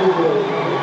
do gol.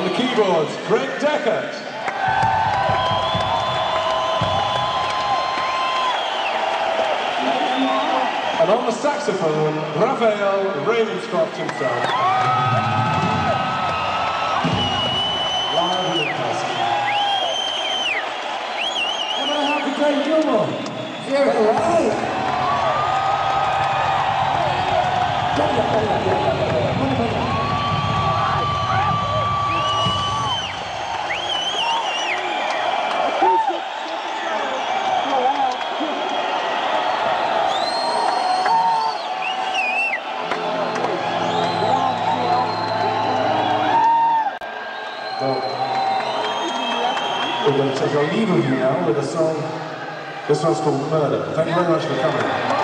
On the keyboards, Gregg Dechert. And on the saxophone, Raphael Ravenscroft himself. Live and impressive. Come on, happy day, Gilmour. All right. Yeah, yeah, yeah, you now with a song. This one's called Murder. Thank you very much for coming.